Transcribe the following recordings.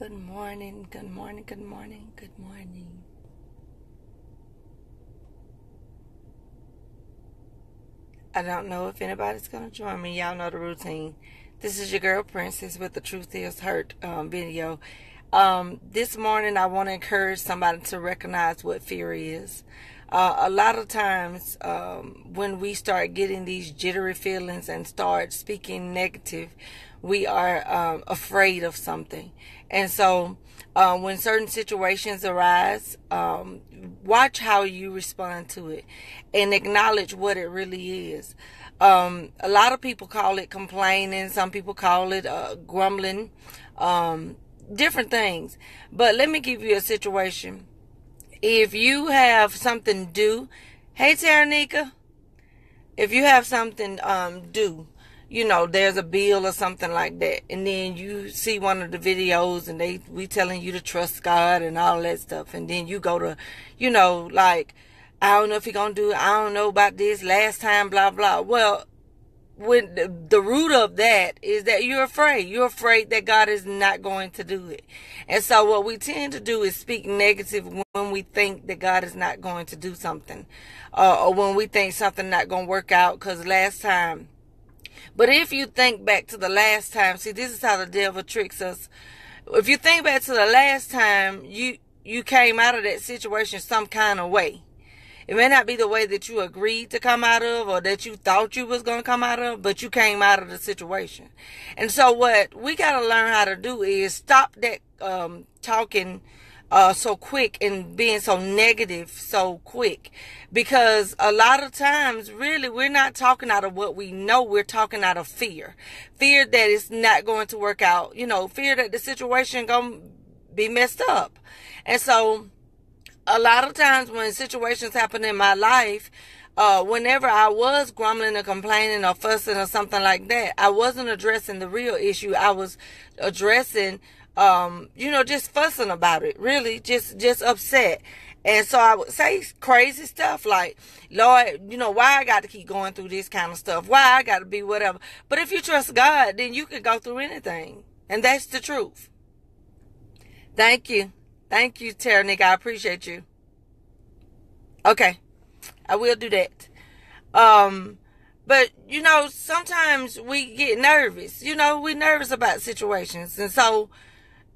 Good morning, good morning, good morning, good morning. I don't know if anybody's going to join me. Y'all know the routine. This is your girl Princess with the Truth Is Hurt um, video. Um, this morning, I want to encourage somebody to recognize what fear is. Uh, a lot of times, um, when we start getting these jittery feelings and start speaking negative, we are um, afraid of something. And so, uh, when certain situations arise, um, watch how you respond to it and acknowledge what it really is. Um, a lot of people call it complaining. Some people call it uh, grumbling. Um, different things. But let me give you a situation. If you have something due, hey Taranika, if you have something um due, you know, there's a bill or something like that, and then you see one of the videos and they we telling you to trust God and all that stuff, and then you go to, you know, like I don't know if he gonna do. I don't know about this last time, blah blah. Well, when the, the, root of that is that you're afraid. You're afraid that God is not going to do it. And so what we tend to do is speak negative when we think that God is not going to do something. Uh, or when we think something not to work out because last time. But if you think back to the last time, see, this is how the devil tricks us. If you think back to the last time you, you came out of that situation some kind of way it may not be the way that you agreed to come out of or that you thought you was going to come out of, but you came out of the situation. And so what we got to learn how to do is stop that um, talking uh, so quick and being so negative so quick. Because a lot of times really we're not talking out of what we know. We're talking out of fear. Fear that it's not going to work out. You know fear that the situation gonna be messed up. And so a lot of times when situations happen in my life, uh, whenever I was grumbling or complaining or fussing or something like that, I wasn't addressing the real issue. I was addressing, um, you know, just fussing about it, really, just, just upset. And so I would say crazy stuff like, Lord, you know, why I got to keep going through this kind of stuff? Why I got to be whatever. But if you trust God, then you can go through anything. And that's the truth. Thank you. Thank you, Tara Nick. I appreciate you. Okay. I will do that. Um, but you know, sometimes we get nervous. You know, we nervous about situations. And so,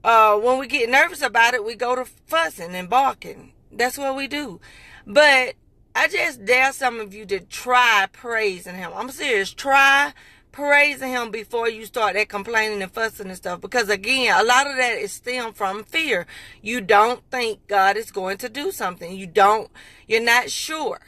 uh, when we get nervous about it, we go to fussing and barking. That's what we do. But I just dare some of you to try praising him. I'm serious. Try praising him before you start that complaining and fussing and stuff. Because again, a lot of that is stemmed from fear. You don't think God is going to do something. You don't, you're not sure.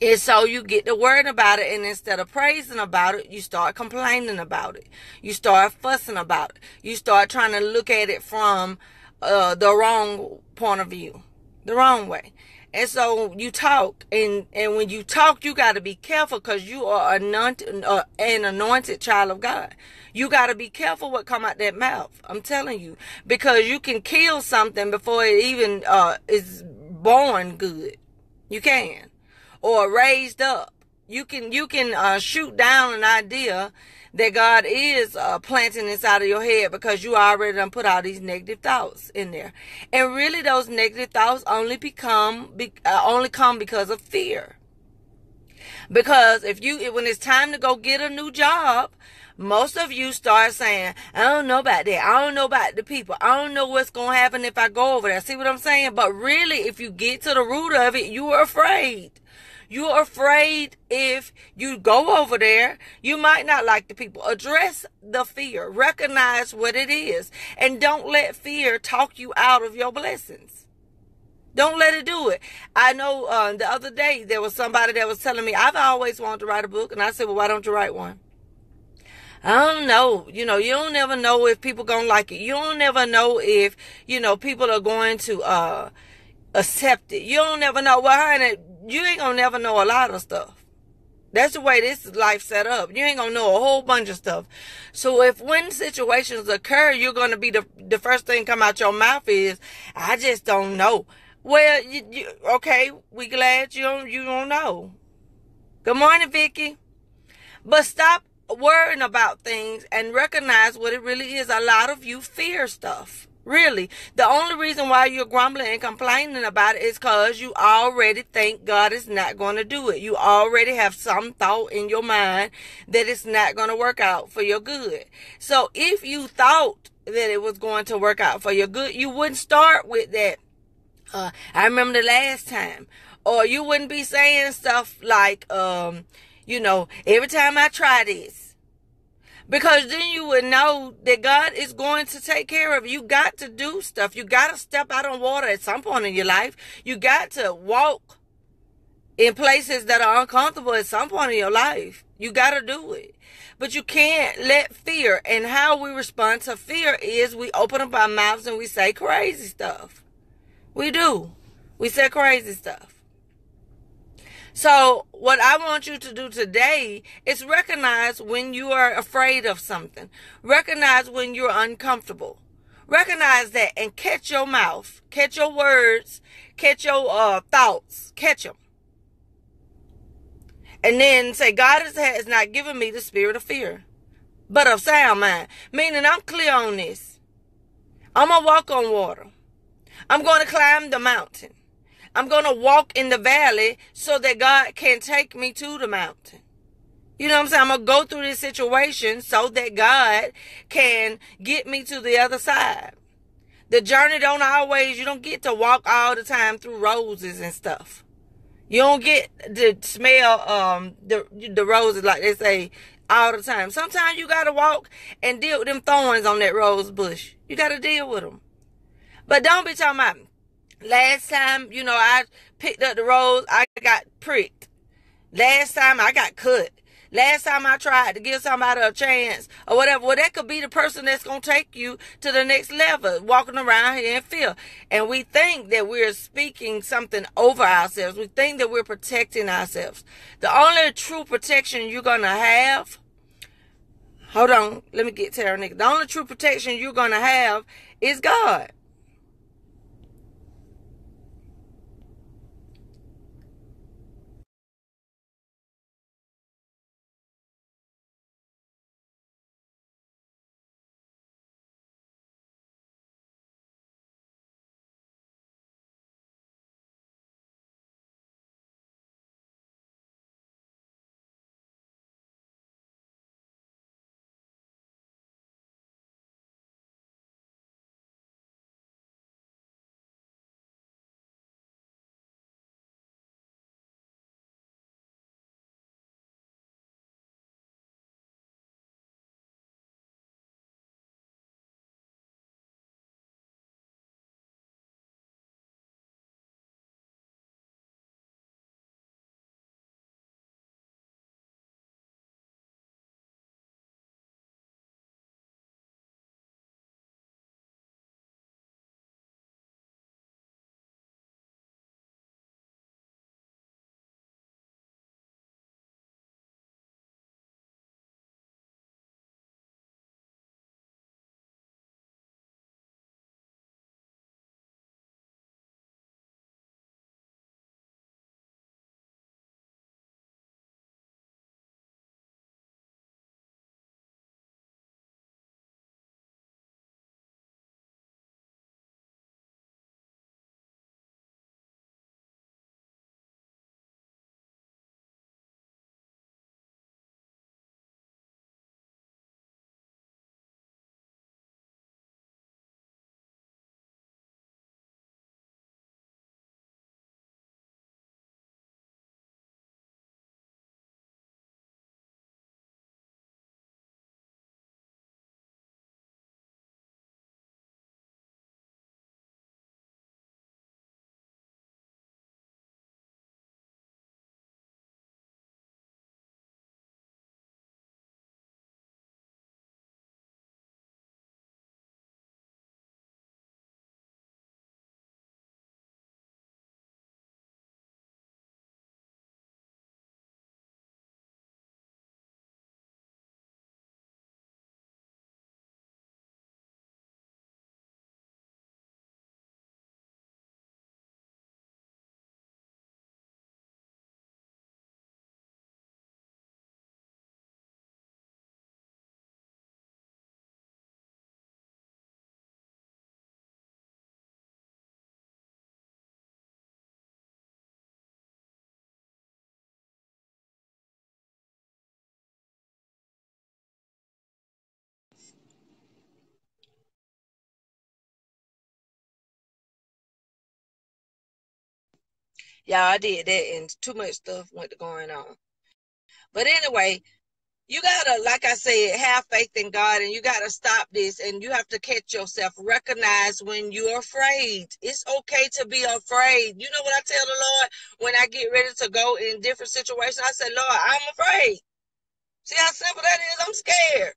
And so you get the word about it, and instead of praising about it, you start complaining about it. You start fussing about it. You start trying to look at it from uh, the wrong point of view, the wrong way. And so you talk, and, and when you talk, you got to be careful because you are anointed, uh, an anointed child of God. You got to be careful what come out that mouth. I'm telling you, because you can kill something before it even uh, is born good. You can, or raised up. You can you can uh, shoot down an idea that God is uh, planting inside of your head because you already done put all these negative thoughts in there. And really those negative thoughts only become, be, uh, only come because of fear. Because if you, when it's time to go get a new job, most of you start saying, I don't know about that. I don't know about the people. I don't know what's going to happen if I go over there. See what I'm saying? But really, if you get to the root of it, you are afraid. You're afraid if you go over there, you might not like the people. Address the fear. Recognize what it is. And don't let fear talk you out of your blessings. Don't let it do it. I know uh, the other day there was somebody that was telling me, I've always wanted to write a book. And I said, well, why don't you write one? I don't know. You know, you don't never know if people gonna like it. You don't never know if, you know, people are going to, uh, accept it. You don't never know. Well, honey, you ain't gonna never know a lot of stuff. That's the way this life set up. You ain't gonna know a whole bunch of stuff. So if when situations occur, you're gonna be the the first thing come out your mouth is, I just don't know. Well, you, you, okay, we glad you don't you don't know. Good morning, Vicky. But stop worrying about things and recognize what it really is. A lot of you fear stuff. Really. The only reason why you're grumbling and complaining about it is because you already think God is not going to do it. You already have some thought in your mind that it's not going to work out for your good. So if you thought that it was going to work out for your good, you wouldn't start with that. Uh, I remember the last time. Or you wouldn't be saying stuff like, um, you know, every time I try this, because then you would know that God is going to take care of you. You got to do stuff. You got to step out on water at some point in your life. You got to walk in places that are uncomfortable at some point in your life. You got to do it. But you can't let fear and how we respond to fear is we open up our mouths and we say crazy stuff. We do. We say crazy stuff. So, what I want you to do today is recognize when you are afraid of something. Recognize when you're uncomfortable. Recognize that and catch your mouth, catch your words, catch your uh, thoughts, catch them. And then say, God has not given me the spirit of fear, but of sound mind. Meaning I'm clear on this. I'm going to walk on water. I'm going to climb the mountain. I'm going to walk in the valley so that God can take me to the mountain. You know what I'm saying? I'm going to go through this situation so that God can get me to the other side. The journey don't always, you don't get to walk all the time through roses and stuff. You don't get to smell um the the roses like they say all the time. Sometimes you gotta walk and deal with them thorns on that rose bush. You gotta deal with them. But don't be talking about Last time, you know, I picked up the rose, I got pricked. Last time I got cut. Last time I tried to give somebody a chance or whatever, well, that could be the person that's going to take you to the next level, walking around here in fear. And we think that we're speaking something over ourselves. We think that we're protecting ourselves. The only true protection you're going to have, hold on, let me get Tara Nick. The only true protection you're going to have is God. Yeah, I did that, and too much stuff went going on. But anyway, you gotta, like I said, have faith in God, and you gotta stop this, and you have to catch yourself. Recognize when you're afraid. It's okay to be afraid. You know what I tell the Lord when I get ready to go in different situations? I say, Lord, I'm afraid. See how simple that is? I'm scared.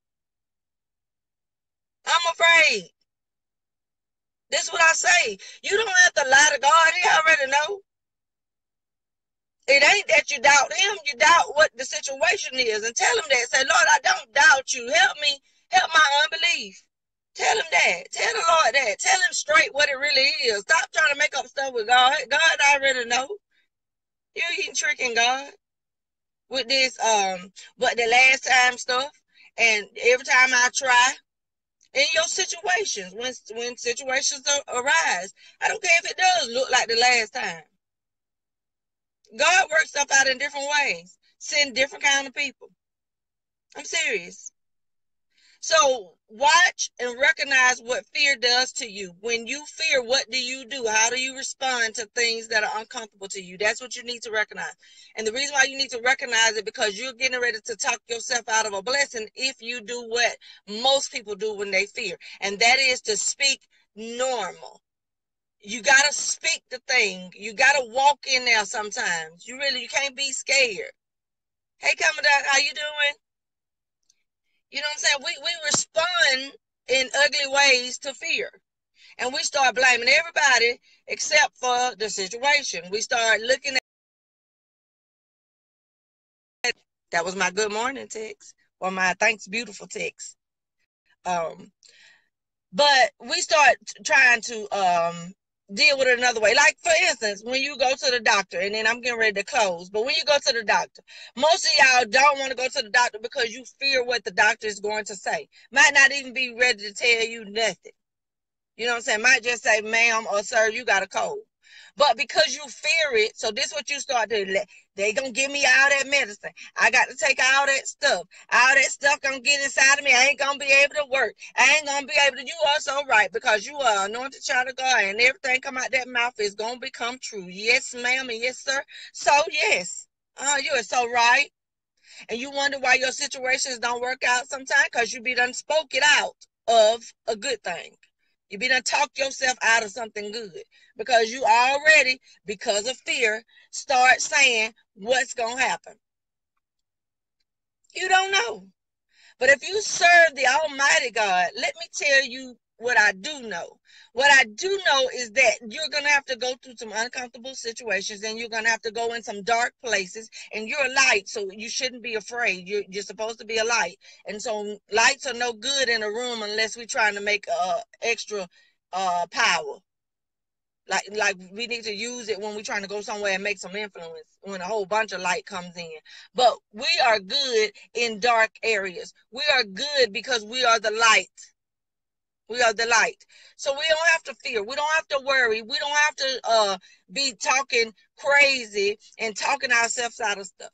I'm afraid. This is what I say. You don't have to lie to God. He already know. It ain't that you doubt him, you doubt what the situation is. And tell him that. Say, Lord, I don't doubt you. Help me. Help my unbelief. Tell him that. Tell the Lord that. Tell him straight what it really is. Stop trying to make up stuff with God. God I already know. You ain't tricking God with this um but the last time stuff. And every time I try, in your situations when when situations arise. I don't care if it does look like the last time. God works stuff out in different ways. Send different kind of people. I'm serious. So watch and recognize what fear does to you. When you fear, what do you do? How do you respond to things that are uncomfortable to you? That's what you need to recognize. And the reason why you need to recognize it because you're getting ready to talk yourself out of a blessing if you do what most people do when they fear. And that is to speak normal. You gotta speak the thing. You gotta walk in there sometimes. You really you can't be scared. Hey Commandant, how you doing? You know what I'm saying? We we respond in ugly ways to fear. And we start blaming everybody except for the situation. We start looking at that was my good morning text or my thanks beautiful text. Um but we start trying to um deal with it another way. Like for instance, when you go to the doctor, and then I'm getting ready to close, but when you go to the doctor, most of y'all don't want to go to the doctor because you fear what the doctor is going to say. Might not even be ready to tell you nothing. You know what I'm saying? Might just say, ma'am or sir, you got a cold. But because you fear it, so this what you start doing. They gonna give me all that medicine. I got to take all that stuff. All that stuff gonna get inside of me. I ain't gonna be able to work. I ain't gonna be able to. You are so right because you are anointed child of God, and everything come out that mouth is gonna become true. Yes, ma'am, and yes, sir. So yes, uh, you are so right. And you wonder why your situations don't work out sometimes because you be done spoke it out of a good thing. You be done talk yourself out of something good because you already, because of fear, start saying what's going to happen. You don't know. But if you serve the Almighty God, let me tell you what I do know. What I do know is that you're going to have to go through some uncomfortable situations and you're going to have to go in some dark places and you're a light, so you shouldn't be afraid. You're, you're supposed to be a light. And so lights are no good in a room unless we're trying to make uh, extra uh, power. Like, like we need to use it when we're trying to go somewhere and make some influence when a whole bunch of light comes in. But we are good in dark areas. We are good because we are the light. We are the light. So we don't have to fear. We don't have to worry. We don't have to uh, be talking crazy and talking ourselves out of stuff.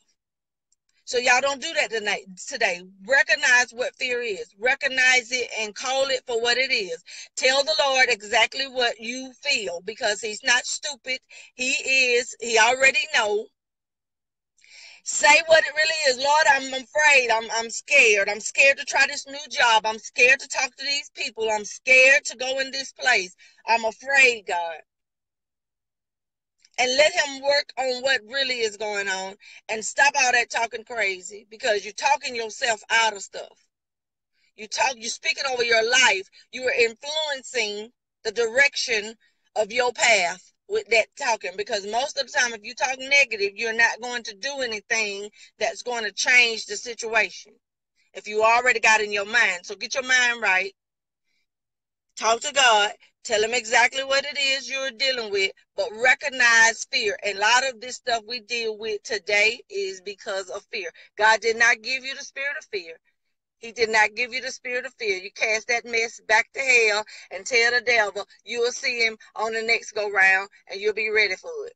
So y'all don't do that tonight today. Recognize what fear is. Recognize it and call it for what it is. Tell the Lord exactly what you feel because he's not stupid. He is, he already know. Say what it really is. Lord, I'm afraid. I'm I'm scared. I'm scared to try this new job. I'm scared to talk to these people. I'm scared to go in this place. I'm afraid, God and let him work on what really is going on and stop all that talking crazy because you're talking yourself out of stuff. You talk, you're speaking over your life. You are influencing the direction of your path with that talking because most of the time, if you talk negative, you're not going to do anything that's going to change the situation. If you already got in your mind, so get your mind right. Talk to God Tell him exactly what it is you're dealing with, but recognize fear. A lot of this stuff we deal with today is because of fear. God did not give you the spirit of fear. He did not give you the spirit of fear. You cast that mess back to hell and tell the devil you will see him on the next go round and you'll be ready for it.